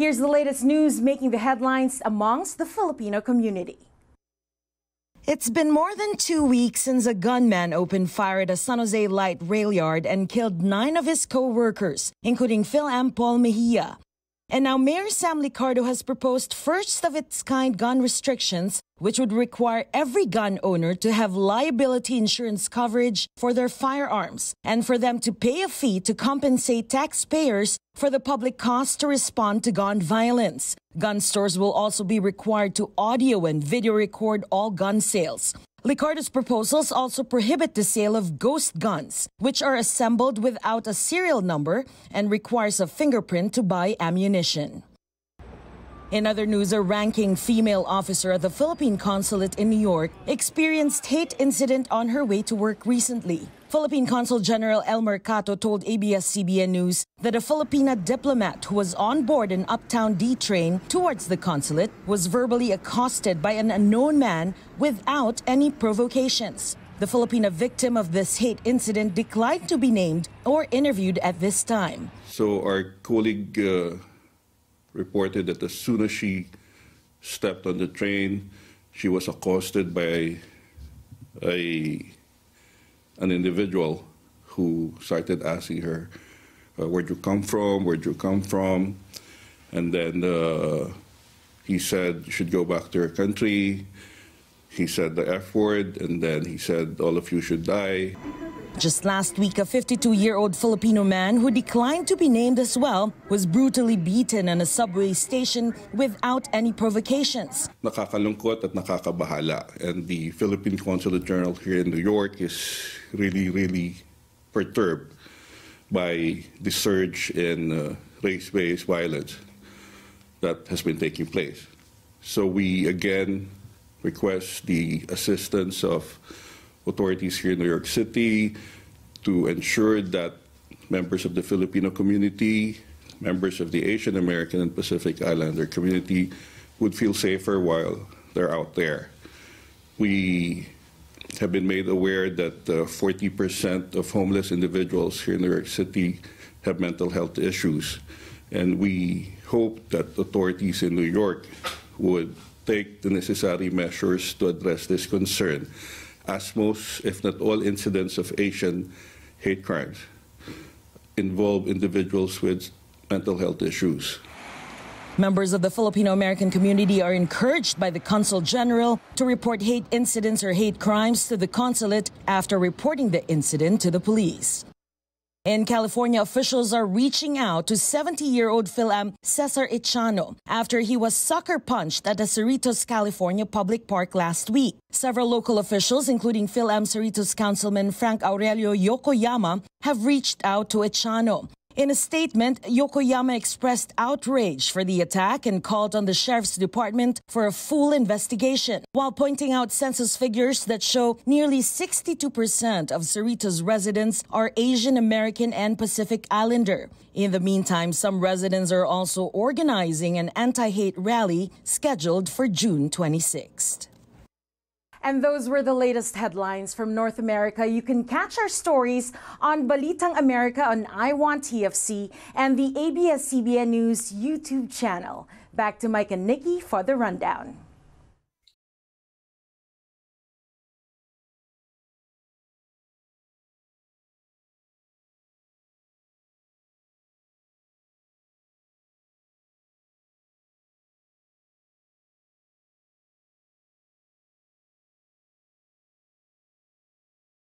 Here's the latest news making the headlines amongst the Filipino community. It's been more than two weeks since a gunman opened fire at a San Jose Light rail yard and killed nine of his co-workers, including Philam Paul Megia. And now Mayor Sam Liccardo has proposed first of its kind gun restrictions, which would require every gun owner to have liability insurance coverage for their firearms and for them to pay a fee to compensate taxpayers for the public cost to respond to gun violence. Gun stores will also be required to audio and video record all gun sales. Liccardo's proposals also prohibit the sale of ghost guns, which are assembled without a serial number and requires a fingerprint to buy ammunition. In other news, a ranking female officer at the Philippine consulate in New York experienced hate incident on her way to work recently. Philippine Consul General Elmer Cato told ABS-CBN News that a Filipina diplomat who was on board an Uptown D train towards the consulate was verbally accosted by an unknown man without any provocations. The Filipina victim of this hate incident declined to be named or interviewed at this time. So our colleague uh, reported that as soon as she stepped on the train, she was accosted by a, an individual who started asking her, uh, Where'd you come from? Where'd you come from? And then uh, he said, You should go back to your country. He said the F word, and then he said, All of you should die. Just last week, a 52-year-old Filipino man who declined to be named as well was brutally beaten in a subway station without any provocations. Nakakalungkot at nakakabahala. And the Philippine Consulate General here in New York is really, really perturbed by the surge in uh, race-based violence that has been taking place. So we again request the assistance of authorities here in New York City to ensure that members of the Filipino community, members of the Asian American and Pacific Islander community would feel safer while they're out there. We have been made aware that 40% uh, of homeless individuals here in New York City have mental health issues. And we hope that authorities in New York would take the necessary measures to address this concern as most, if not all, incidents of Asian hate crimes involve individuals with mental health issues. Members of the Filipino American community are encouraged by the Consul General to report hate incidents or hate crimes to the consulate after reporting the incident to the police. In California, officials are reaching out to 70-year-old Philam Cesar Echano after he was sucker punched at the Cerritos, California public park last week. Several local officials, including Philam Cerritos Councilman Frank Aurelio Yokoyama, have reached out to Echano. In a statement, Yokoyama expressed outrage for the attack and called on the Sheriff's Department for a full investigation, while pointing out census figures that show nearly 62% of Cerritos residents are Asian American and Pacific Islander. In the meantime, some residents are also organizing an anti-hate rally scheduled for June 26th. And those were the latest headlines from North America. You can catch our stories on Balitang America on I Want TFC and the ABS-CBN News YouTube channel. Back to Mike and Nikki for the rundown.